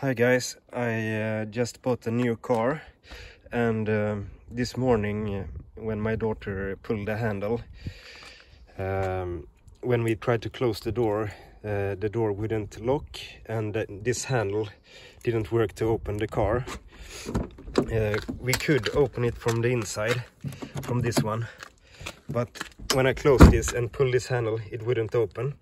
Hi guys, I uh, just bought a new car and um this morning uh, when my daughter pulled the handle um, when we tried to close the door uh, the door wouldn't lock and uh, this handle didn't work to open the car. Uh, we could open it from the inside from this one but when I closed this and pulled this handle it wouldn't open.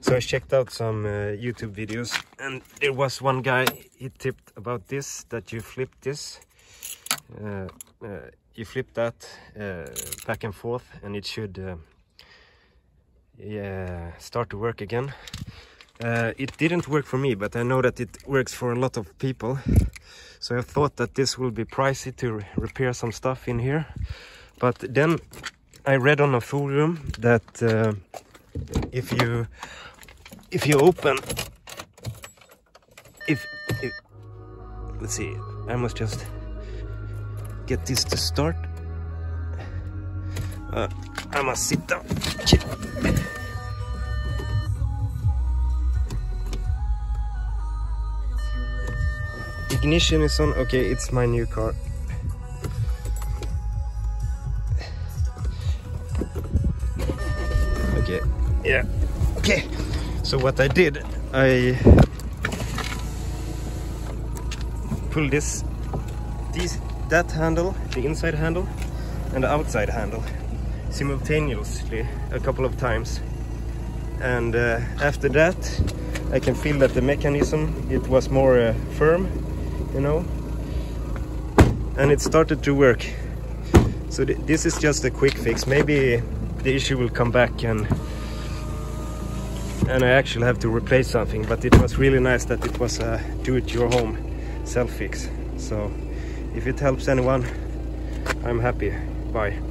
So I checked out some uh, YouTube videos and there was one guy he tipped about this that you flip this uh, uh, you flip that uh, back and forth and it should uh, yeah start to work again. Uh, it didn't work for me but I know that it works for a lot of people. So I thought that this will be pricey to re repair some stuff in here. But then I read on a forum that uh, if you if you open if, if let's see I must just get this to start. Uh, I must sit down. Ignition is on. Okay it's my new car okay. Yeah. Okay. So what I did I pulled this this that handle the inside handle and the outside handle simultaneously a couple of times. And uh, after that I can feel that the mechanism it was more uh, firm you know? And it started to work. So th this is just a quick fix. Maybe the issue will come back and and I actually have to replace something but it was really nice that it was a do-it-your-home self-fix. So if it helps anyone I'm happy. Bye